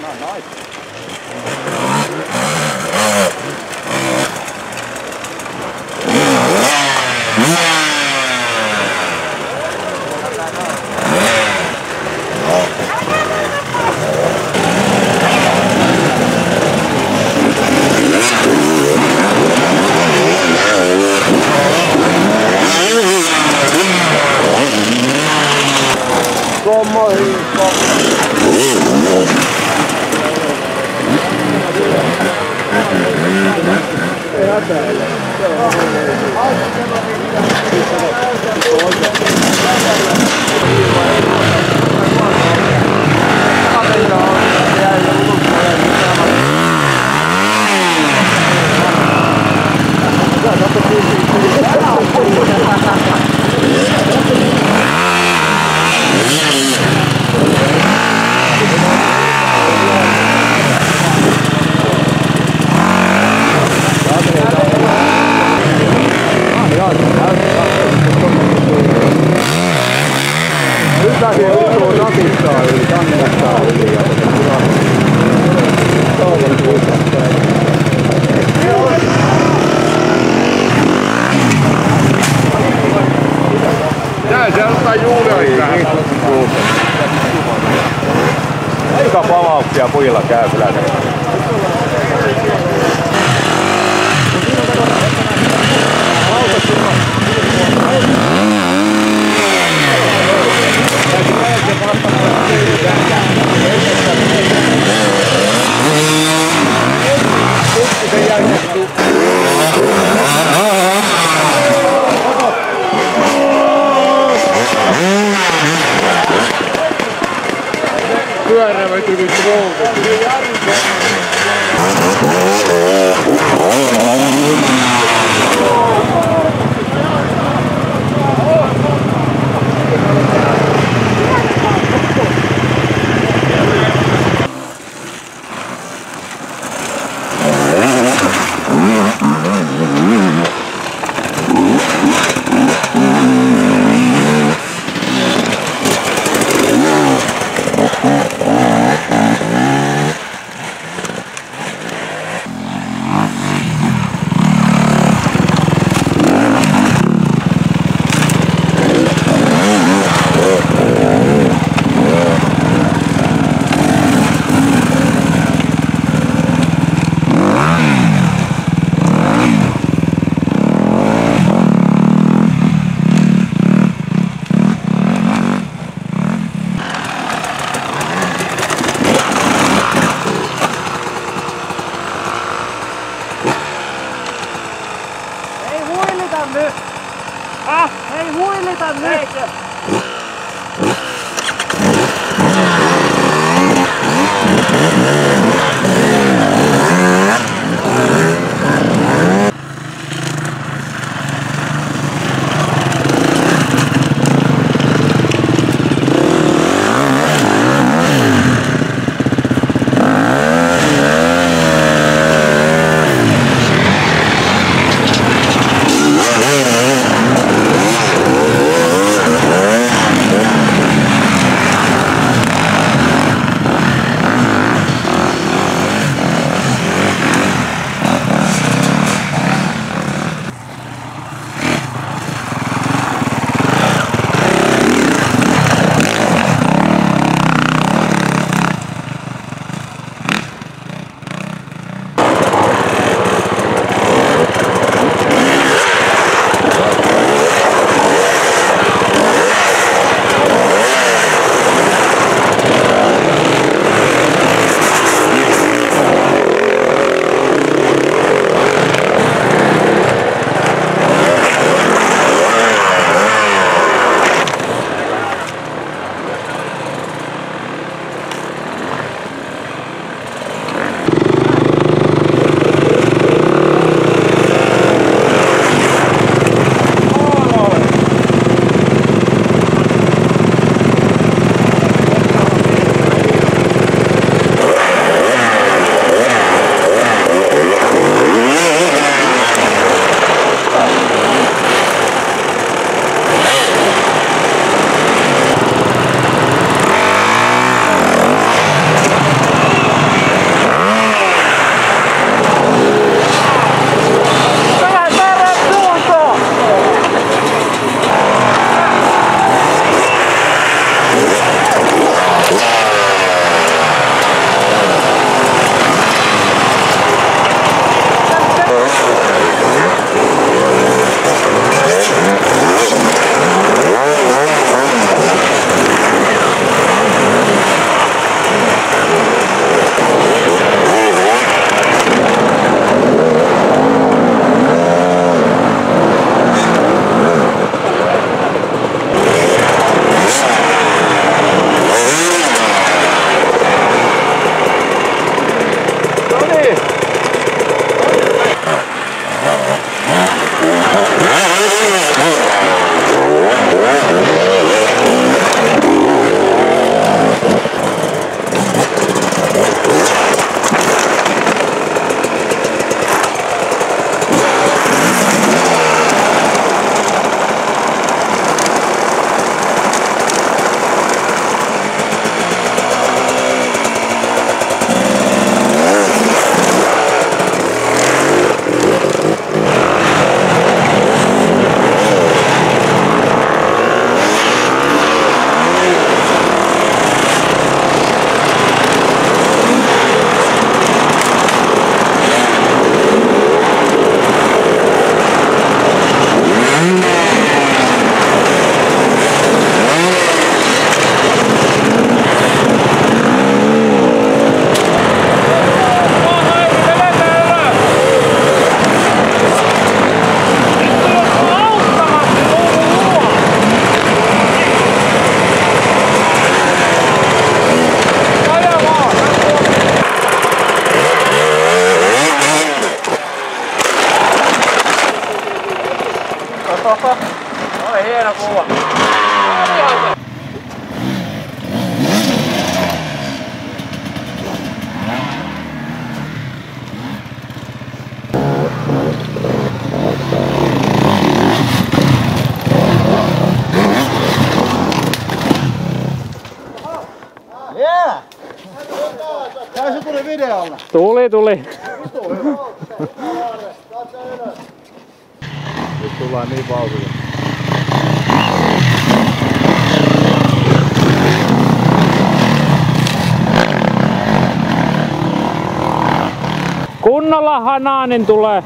não, não, nós. Lujilla käy kyllä. huilita nyt! Häh? Ei huilita nyt! Eikö? Yeah. Se tuli. Tuli, tuli. Nyt tullaan niin vauhdilla. Kunnolla hanaanin tulee.